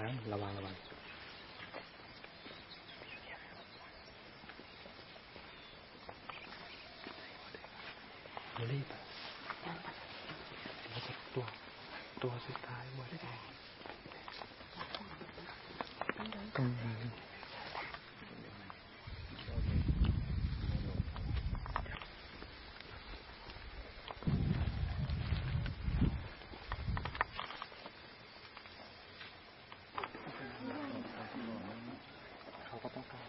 ค้างระวังระวังอย่ารีบอะแล้วก็ตัว ตัวสุดท้ายหมดแล้วอืม เขาก็ต้องการ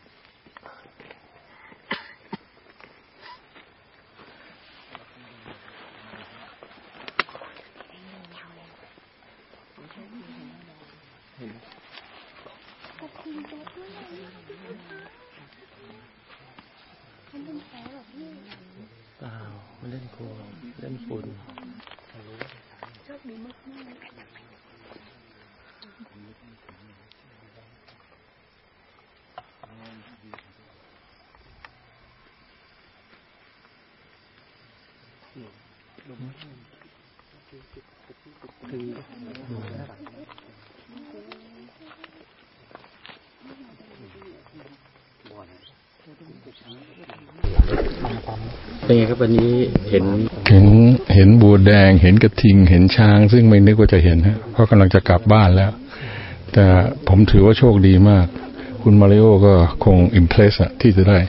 เปล่าไม่เล่นโคม เล่นฝุ่น เป็นไงครับวันนี้เห็นเห็นเห็นบัวแดง เห็นกระทิง เห็นช้าง ซึ่งไม่นึกว่าจะเห็นฮะเพราะกำลังจะกลับบ้านแล้ว แต่ผมถือว่าโชคดีมาก คุณมาริโอก็คงอิมเพรสอะที่จะได้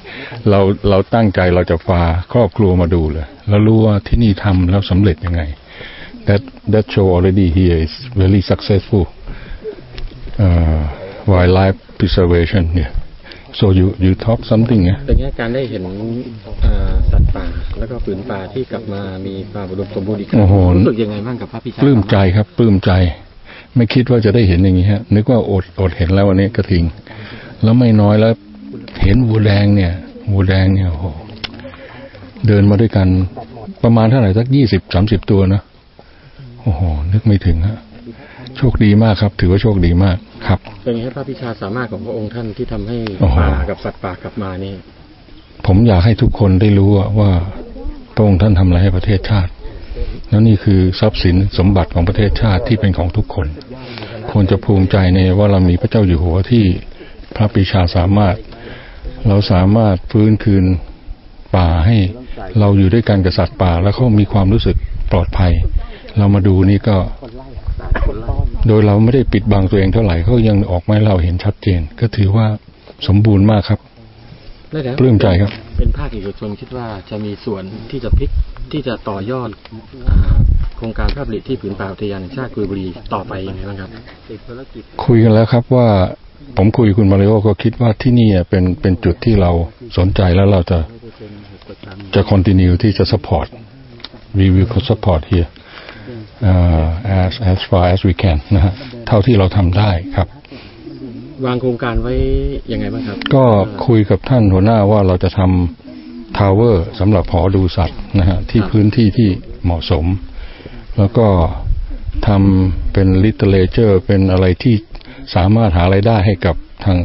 เราเราตั้งใจเราจะพาครอบครัวมาดูเลย แล้วรู้ว่าที่นี่ทำแล้วสำเร็จยังไง that that show already here is very successful uh, wildlife preservation yeah so you you talk something เนี่ยเป็นไงการได้เห็นเอ่อสัตว์ป่าแล้วก็ผืนป่าที่กลับมามีความอุดมสมบูรณ์อีกครั้งโอ้โหรู้สึกยังไงบ้างกับพระพิชาปลื้มใจครับปลื้มใจ ไม่คิดว่าจะได้เห็นอย่างนี้ฮะ นึกว่าอดอดเห็นแล้ววันนี้กระทิง แล้วไม่น้อยแล้วเห็นวัวแดงเนี่ยวัวแดงเนี่ยโอ้โหเดินมาด้วยกันประมาณเท่าไหร่สักยี่สิบสามสิบตัวนะโอ้โหนึกไม่ถึงฮะโชคดีมากครับ ถือว่าโชคดีมาก ครับ เป็นไงครับพระพิชาสามารถของพระองค์ท่านที่ทำให้โอ้โหป่ากับสัตว์ป่ากลับมานี่ ผมอยากให้ทุกคนได้รู้อะว่าพระองค์ท่านทำอะไรให้ประเทศชาติ แล้วนี่คือทรัพย์สินสมบัติของประเทศชาติที่เป็นของทุกคน ควรจะภูมิใจในว่าเรามีพระเจ้าอยู่หัวที่พระปรีชาสามารถ เราสามารถฟื้นคืนป่าให้เราอยู่ด้วยกันกับสัตว์ป่า แล้วเขามีความรู้สึกปลอดภัย เรามาดูนี่ก็ โดยเราไม่ได้ปิดบังตัวเองเท่าไหร่เขายังออกมาให้เราเห็นชัดเจน ก็ถือว่าสมบูรณ์มากครับได้แล้วปลื้มใจครับ เป็นภาคเอกชนคิดว่าจะมีส่วนที่จะพลิกที่จะต่อยอดอ่าโครงการพระผลิตที่ผืนป่าอุทยานแห่งชาติกุยบุรีต่อไปยังไงบ้างครับคุยกันแล้วครับว่าผมคุยกับคุณมาริโอก็คิดว่าที่นี่เป็นเป็นจุดที่เราสนใจแล้วเราจะจะ continue ที่จะ support we will support here uh, as as far as we can นะฮะเท่าที่เราทำได้ครับ วางโครงการไว้ยังไงบ้างครับ ก็คุยกับท่านหัวหน้าว่าเราจะทำ tower สำหรับหอดูสัตว์นะฮะที่ครับพื้นที่ที่เหมาะสม แล้วก็ทำเป็น literature เป็นอะไรที่สามารถหารายได้ให้กับทาง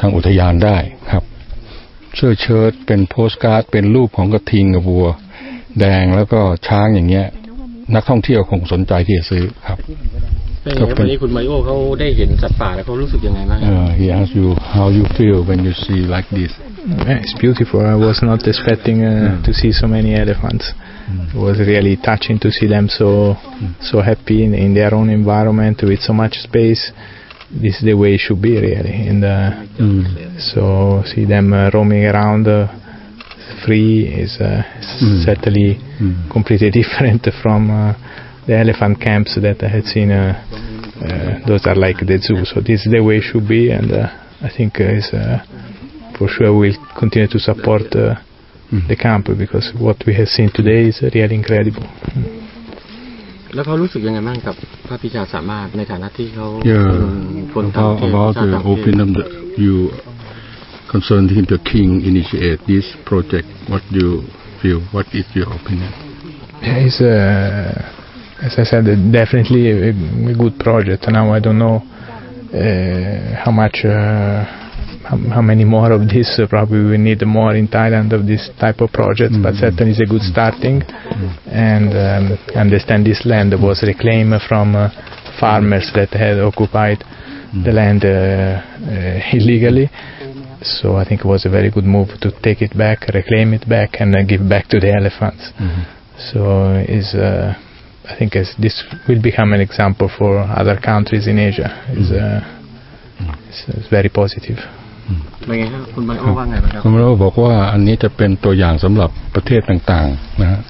ทางอุทยานได้ครับ เสื้อเชิ้ตเป็นโปสการ์ดเป็นรูปของกระทิงกับวัว แดงแล้วก็ช้างอย่างเงี้ย นักท่องเที่ยวคงสนใจที่จะซื้อครับ เป็นไงครับวันนี้คุณมาริโอเขาได้เห็นสัตว์ป่าแล้วเขารู้สึกยังไงบ้างครับ Uh, he asked you how you feel when you see like this. Yeah, it's beautiful. I was not expecting uh, to see so many elephants. It was really touching to see them so so happy in, in their own environment with so much space. This is the way it should be, really. And uh, so see them uh, roaming around uh, free is uh, certainly completely different from uh, the elephant camps that I had seen. Uh, uh, those are like the zoo. So this is the way it should be, and uh, I think uh, is uh, for sure we'll continue to support uh, the camp because what we have seen today is really incredible. แล้วเขารู้สึกยังไงบ้างกับพระพิชาสามารถในฐานะที่เขา Yeah, เป็นคนต่างประ about, เทศ about ชาติ the ต่างประเทศ opinion that you concerned him, the king initiate this project. What do you feel? What is your opinion? Yeah, It's, uh, as I said, definitely a, a good project. Now I don't know uh, how much, uh, how, how many more of this. Uh, probably we need more in Thailand of this type of project, but certainly it's a good starting. And um, I understand this land was reclaimed from uh, farmers that had occupied the land uh, uh, illegally. So I think it was a very good move to take it back, reclaim it back, and uh, give back to the elephants. So is uh, I think as this will become an example for other countries in Asia. is uh, it's, it's very positive. เป็นไงครับคุณไบโอว่าไงบ้างครับ คุณมาโรบอกว่าอันนี้จะเป็นตัวอย่างสำหรับประเทศต่างๆนะฮะ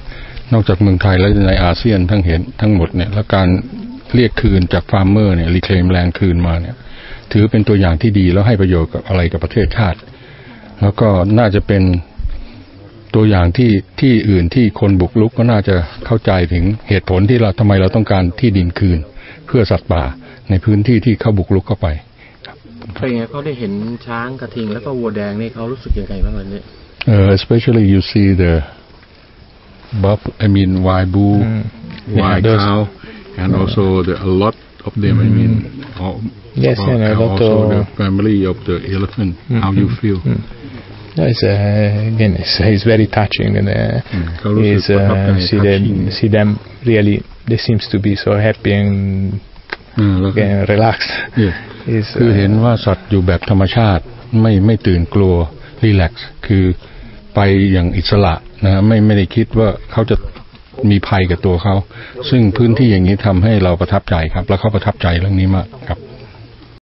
นอกจากเมืองไทยแล้วในอาเซียนทั้งเห็นทั้งหมดเนี่ยและการเรียกคืนจากฟาร์มเมอร์เนี่ยรีเคลมแลนด์คืนมาเนี่ย ถือเป็นตัวอย่างที่ดีแล้วให้ประโยชน์กับอะไรกับประเทศชาติ แล้วก็น่าจะเป็นตัวอย่างที่ที่อื่นที่คนบุกรุกก็น่าจะเข้าใจถึงเหตุผลที่เราทำไมเราต้องการที่ดินคืน เพื่อสัตว์ป่าในพื้นที่ที่เข้าบุกรุกเข้าไปเป็นไงเขาได้เห็นช้างกระทิงแล้วก็วัวแดงนี่เขารู้สึกยังไงบ้างวันนี้ Uh, especially you see the buff, I mean wild bull, Mm. Yeah, wild those- cow, and also the, a lot of them. I mean, all, Yes, about- and a and lot also of- the family of the elephant. How you feel? No, it's, uh, again, it's, it's very touching, and uh, เขารู้สึก is ประทับใจ uh, see touching. them see them really. They seems to be so happy and อ่าแล้วก็ again, relaxed. Yeah. Is คือเห็นว่าสัตว์อยู่แบบธรรมชาติไม่ไม่ตื่นกลัวรีแลกซ์คือไปอย่างอิสระนะไม่ไม่ได้คิดว่าเขาจะ มีภัยกับตัวเขา ซึ่งพื้นที่อย่างนี้ทำให้เราประทับใจครับ แล้วเขาประทับใจเรื่องนี้มากครับ